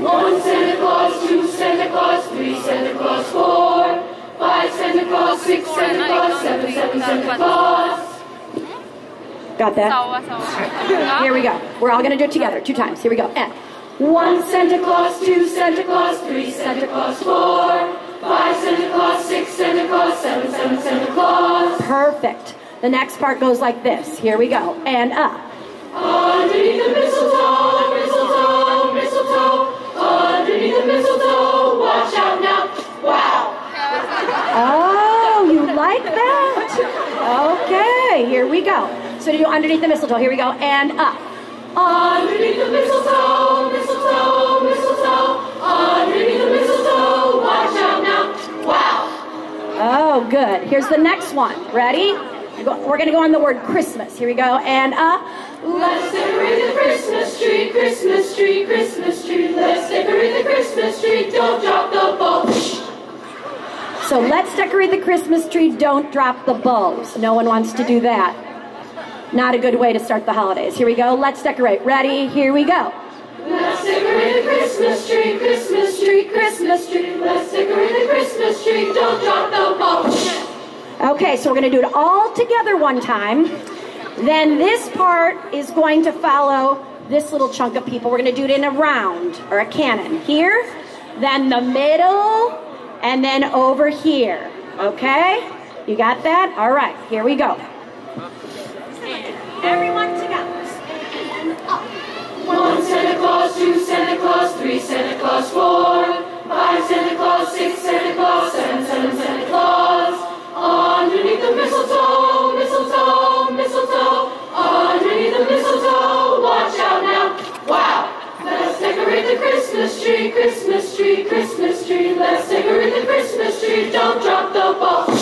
One Santa Claus, two Santa Claus, three Santa Claus, four, five Santa Claus, six Santa Claus, seven, seven Santa Claus. Got that? Here we go. We're all going to do it together two times. Here we go. And One Santa Claus, two Santa Claus, three Santa Claus, four, five Santa Claus, six Santa Claus, seven, seven Santa Claus. perfect. The next part goes like this. Here we go. And up. Underneath Okay, here we go. So do underneath the mistletoe. Here we go. And up. Underneath the mistletoe, mistletoe, mistletoe, underneath the mistletoe, watch out now. Wow. Oh, good. Here's the next one. Ready? We're going to go on the word Christmas. Here we go. And up. Let's decorate the Christmas tree, Christmas tree, Christmas tree. Let's decorate the Christmas tree. Don't drop. So let's decorate the Christmas tree. Don't drop the bulbs. No one wants to do that. Not a good way to start the holidays. Here we go. Let's decorate. Ready? Here we go. Let's decorate the Christmas tree, Christmas tree, Christmas tree. Let's decorate the Christmas tree. Don't drop the ball. Okay, so we're going to do it all together one time. Then this part is going to follow this little chunk of people. We're going to do it in a round or a canon. Here, then the middle, and then over here. Okay? You got that? All right, here we go. Everyone together. And up. One Santa Christmas tree, Christmas tree, Christmas tree. Let's decorate the Christmas tree. Don't drop the ball.